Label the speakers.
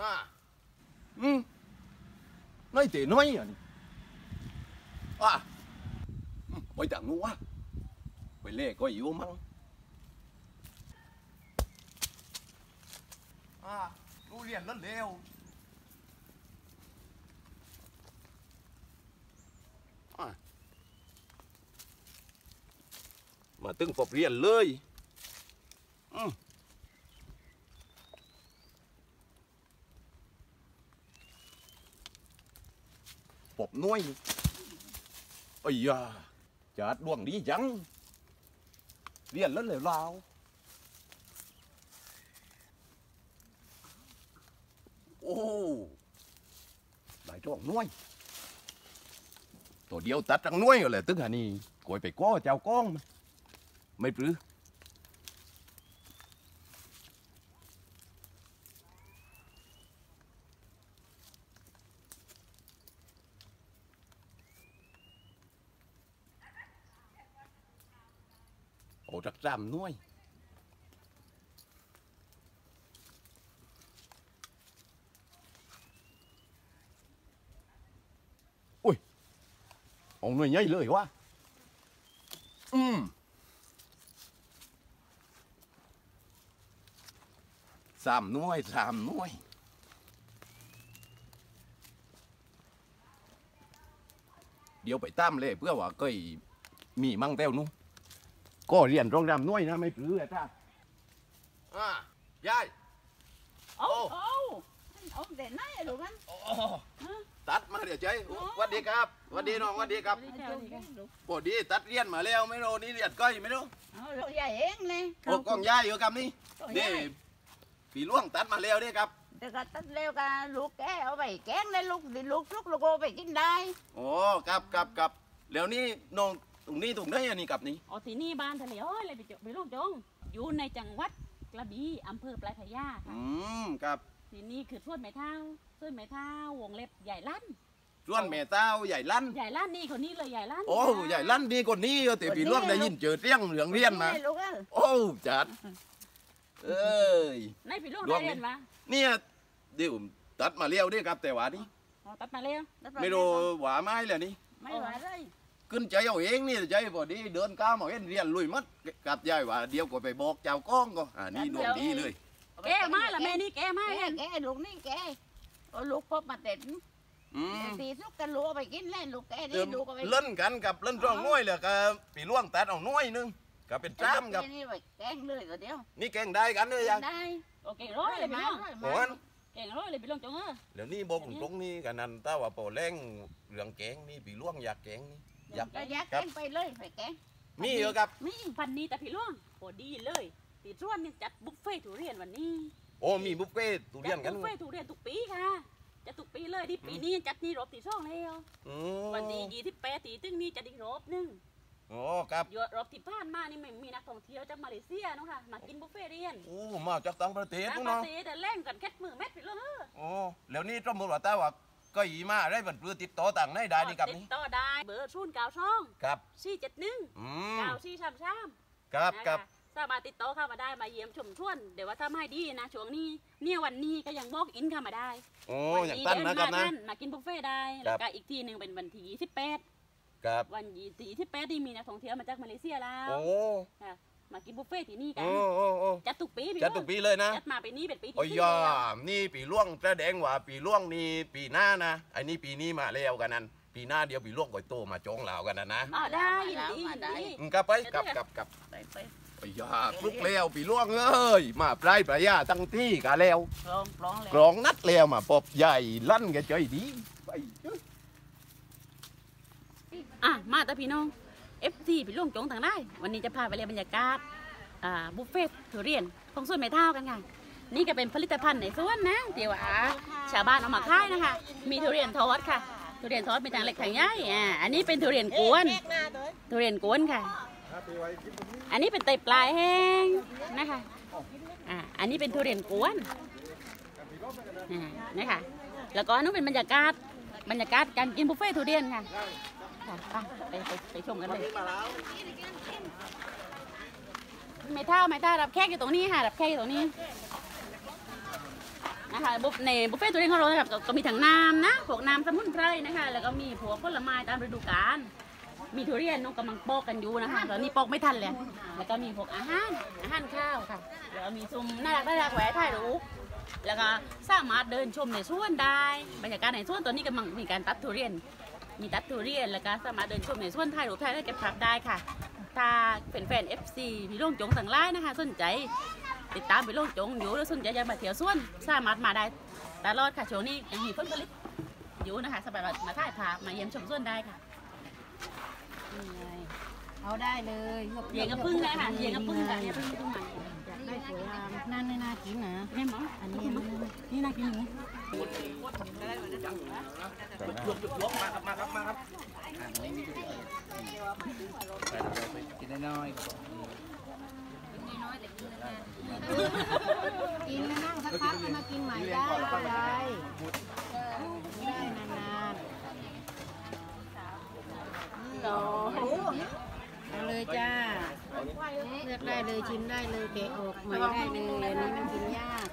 Speaker 1: อ่าอืมน้อยเตะน้อยอะนี่อะอืมไปจา ปบน้อยไอ้ยาจัดดวงดีจังเรียนแล้วเลยลาวโอ้ได้จ้งน้อยตัวเดียวตัดจังน้อยเลยตึงหานี่กวยไปก้อเจ้าก้อง ไม่ปรือ mà mấy bữa ổ trắc ram nuôi ui ông nuôi nhây lười quá ừm Sàm nuôi, sàm nuôi. Điều phải tam lệ bữaว่าเคยมีมั่งเต้วนู้ ก็เรียนโรงแรมน้อยนะไม่ปลื้อจ้าอ่ายาย
Speaker 2: โอ้
Speaker 1: โอ้
Speaker 2: โอ้โอ้เด่นไหนอะลูกนั้น
Speaker 1: ตัดมาเดี๋ยวใจสวัสดีครับสวัสดีน้องสวัสดีครับพอดีตัดเรียนมาแล้วไม่รู้นี่เรียนก้อยไม่รู้
Speaker 2: เอาลูกใหญ่เองเลย
Speaker 1: โอ้กล้องยายอยู่กับนี่
Speaker 2: กล้อง
Speaker 1: นี่
Speaker 2: ยาย
Speaker 1: ปีล่วงตัดมาแล้วนี่ครับ
Speaker 2: แต่ก็ตัดเร็วกันลูกแกเอาไปแกงเลยลูกดิลูกลูกลูกโอไปกินได้
Speaker 1: โอ้ครับครับครับแล้วนี่น้อง ตรงนี้ตรงไหนอันนี้กับนี่
Speaker 3: อ๋อที่นี่บ้านทะเลโอ้ยเลยไปเจาะไปลูกจงอยู่ในจังหวัดกระบี่อำเภอปลายพระยาค่ะ
Speaker 1: อืมครับ
Speaker 3: ที่นี่คือส่วนไม้เท้าส่วนไม้เท้าวงเล็บใหญ่ลั่น
Speaker 1: ส่วนแม่เต้าใหญ่ลั่น
Speaker 3: ใหญ่ลั่นนี่คนนี้เลยใหญ่ลั่น
Speaker 1: โอ้ใหญ่ลั่นดีกว่านี้แต่ปีล่วงได้ยินเจอเสียงเหลืองเรียนมา
Speaker 2: ลูกเอ้ย
Speaker 1: โอ้จัดเอ้ย
Speaker 3: ในพี่ลูก
Speaker 1: ร่ว
Speaker 3: ได้
Speaker 1: งนี่
Speaker 3: เรียนมา
Speaker 1: เนี่ยเดี๋ยวผมตัดมาเลี้ยวนี่ครับแต่ว่านี่
Speaker 3: อ๋อตัดมาเร็ว
Speaker 2: ตัดป
Speaker 1: ไม่รู้หว่าไม้เลยนี่
Speaker 2: ไม่ไหวเลย
Speaker 1: ขึ้นใจเอาเองนี่ใจพอดีเดินก้าวมาเห็นเรียนลุยมัดกับยายว่าเดี๋ยวก็ไปบอกเจ้าก้องก็อ่านี่ดวงดีเลย
Speaker 3: แกมาละแม่นี่แกมา
Speaker 2: แก
Speaker 3: เนี่ย
Speaker 2: แกลูกนี่แกเอาลูกพบมาเต็ด
Speaker 1: อืม
Speaker 2: ตีสุกกันลูกเอาไปกินเลยลูกแก
Speaker 1: เดิ
Speaker 2: นี่
Speaker 1: ม
Speaker 2: ลูกเอาไป
Speaker 1: เล่นกันกับเล่นร่องน้อยเลยกับปีล่วงตัดเอาน้อยนึงก็เป็นจ้ามกับ
Speaker 2: นี่ไปแกงเลยก็เดียว
Speaker 1: นี่แกงได้กันเลยยัง
Speaker 2: ได้
Speaker 3: โอเคร้อยเลยพี่
Speaker 2: มา
Speaker 3: ลูก
Speaker 1: โอ้ย
Speaker 3: เก่งร้อยเลยพี่ลูกจงเออ
Speaker 1: แล้วนี่บอกตรงนี้กันนั่นถ้าว่าโปแรงเรื่องแกงนี่ปีล่วงอยากแกงนี่อ ยาก
Speaker 2: ก็อยาก
Speaker 1: ครั
Speaker 2: แก
Speaker 1: บ
Speaker 2: งไปเลยไปแกง
Speaker 1: มีเหรอครับ
Speaker 3: มีพันนี้แต่พี่ลูกโอ้ดีเลยตีส่วนนี่จัดบุฟเฟ่ต์ทุเรียนวันนี้
Speaker 1: โอ้มีบุฟเฟ่ต์ทุเรียนกัน
Speaker 3: จัดบุฟเฟ่ต์ทุเรียนทุกปีค่ะจะทุกปีเลยที่ปีนี้จัดนี่รอบที่สองแล้ว
Speaker 1: อืม
Speaker 3: วันที่ยี่สิบแปดตีตึงนี่จัดอีกรอบหนึง
Speaker 1: โอ้ครับ
Speaker 3: ยอดรอบที่ผ่านมานี่ไม่มีนักท่องเที่ยวจากมาเลเซียเนาะค่ะมากินบุฟเฟ่ต์เรียน
Speaker 1: โอ้มาจากต่างประเทศ
Speaker 3: ต่าง
Speaker 1: นู่น
Speaker 3: ประ
Speaker 1: เนาะ
Speaker 3: เทศแต่แล่งกันแค่มือแมทไปเลย
Speaker 1: โอ้แล้วนี่สมมติว่าถ้าว่า ก็อีมาได้บันปือติดต่อต่างได้ได้นี่ครับ
Speaker 3: ติ
Speaker 1: นี่
Speaker 3: ดต่อได้เบอร์ศูนย์เก้าช่อง
Speaker 1: ครับ
Speaker 3: สี่เจ็ดหนึ่ง
Speaker 1: อืม
Speaker 3: เก้าสี่สามสาม
Speaker 1: ครับ
Speaker 3: นะะ
Speaker 1: ครับ
Speaker 3: สามารถติดต่อเข้ามาได้มาเยี่ยมชมชวนเดี๋ยวว่าถ้าไม่ดีนะช่วงนี้เนี่ยวันนี้ก็ยังบอกอินเข้ามาได้
Speaker 1: โอ้
Speaker 3: วั
Speaker 1: อย่าง
Speaker 3: นี้
Speaker 1: ตั้น
Speaker 3: เดิ
Speaker 1: นะครับ
Speaker 3: มา
Speaker 1: นะ
Speaker 3: ท่านมากินบุฟเฟ่ต์ได้
Speaker 1: ครั
Speaker 3: แล้ว
Speaker 1: บ
Speaker 3: ก็อีกทีหนึ่งเป็นวันที่ยี่สิบแปด
Speaker 1: ครับ
Speaker 3: วันที่ยี่สิบแปดที่มีนักท่องเที่ยวมาจากมาเลเซียแล้ว
Speaker 1: โอ้
Speaker 3: ค่ะ มากินบุฟเฟ่ต์ที่นี่กั
Speaker 1: โอ้
Speaker 3: น
Speaker 1: โอ้โอ้
Speaker 3: จัดทุกปีพี่
Speaker 1: จัดทุกปีเลยนะ
Speaker 3: จัดมาปีนี้เป็นปีที่
Speaker 1: โอ้ย
Speaker 3: สี่
Speaker 1: ยา
Speaker 3: แล้ว
Speaker 1: นี่ปีล่วงแสดงว่าปีล่วงนี่ปีหน้านะไอ้นี่ปีนี้มาแล้วกันนั้น ปีหน้าเดี๋ยวปีล่วงก่อยโตมาจองเหล่ากันนะนะ
Speaker 3: อ๋อได้ยินดียินดี
Speaker 1: อืมกลับไปกลับกลับกลับ
Speaker 2: ไปไป
Speaker 1: โอ้ยยาปลุกแล้วปีล่วงเอ้ยมาปลายปลายาตั้งที่กะแล้ว
Speaker 2: ปลองปลองเลย
Speaker 1: กรองนัดแล้วมาปอบใหญ่ลั่นแกใจดีไป
Speaker 3: อะมาแต่พี่น้อง FT พี่ลุงจงต่างได้ วันนี้จะพาไปเรียนบรรยากาศบุฟเฟ่ต์ทุเรียนของสวนไม้เท้ากันค่ะ นี่ก็เป็นผลิตภัณฑ์ในสวนนะเดี๋ยวอ่าชาวบ้านเอามาขายนะคะ มีทุเรียนทอดค่ะ ทุเรียนทอดเป็นทางเล็กทางใหญ่อ่าอันนี้เป็นทุเรียนกวน ทุเรียนกวนค่ะ อันนี้เป็นไตปลายแห้งนะคะอ่าอันนี้เป็นทุเรียนกวนอ่านะคะแล้วก็อันนู้นเป็นบรรยากาศบรรยากาศการกินบุฟเฟ่ต์ทุเรียนค่ะ ค่ะไปไปไปชมกันเลยไม่เท่าไม่เท่ารับแขกอยู่ตรงนี้ค่ะรับแขกอยู่ตรงนี้นะคะบุฟในบุฟเฟ่ต์ตัวเองของเรานะครับก็มีทั้งน้ำนะพวกน้ำสมุนไพรนะคะ แล้วก็มีพวกผลไม้ตามฤดูกาลมีทุเรียนน้องกำลังปอกกันอยู่นะคะตอนนี้ปอกไม่ทันเลยแล้วก็มีพวกอาหารอาหารข้าวค่ะแล้วก็มีซุ้มน่ารักน่ารักแหวะถ่ายรูปแล้วก็สามารถเดินชมในสวนได้ บรรยากาศในสวนตอนนี้กำลังมีการตัดทุเรียน มีตัดทุเรียนแล้วก็สามารถเดินชมในสวนถ่ายรูปถ่ายได้เก็บภาพได้ค่ะ ถ้าเป็นแฟน FC พี่โล่งจงสั่งไล่นะคะสนใจ ติดตามพี่โล่งจงอยู่แล้วสนใจอยากมาเที่ยวสวนสามารถมาได้ตลอดค่ะช่วงนี้ยังมีผลผลิตอยู่นะคะสบายมาถ่ายภาพมาเยี่ยมชมสวนได้ค่ะ
Speaker 4: นี่ไงเอาได้เลย
Speaker 3: เยี่ยงกับพึ่งได้ค่ะเยี่ยงกับพึ่งค่ะเยี่ยงกับพึ่งพึ่งมัน
Speaker 4: อยากได้สวยงาม นั่นไม่น่ากินนะ
Speaker 3: แม่หมอ
Speaker 4: อันนี้
Speaker 3: นี่น่ากินอย่างนี้
Speaker 5: กินน้อยๆครับ
Speaker 4: กินแล้วนั่งสักพักก็มากินใหม่ได้ไม่ได้ได้นานๆต่อเอาเลยจ้า เลือกได้เลยชิมได้เลยแกะออกใหม่ได้เลยอันนี้มันกินยาก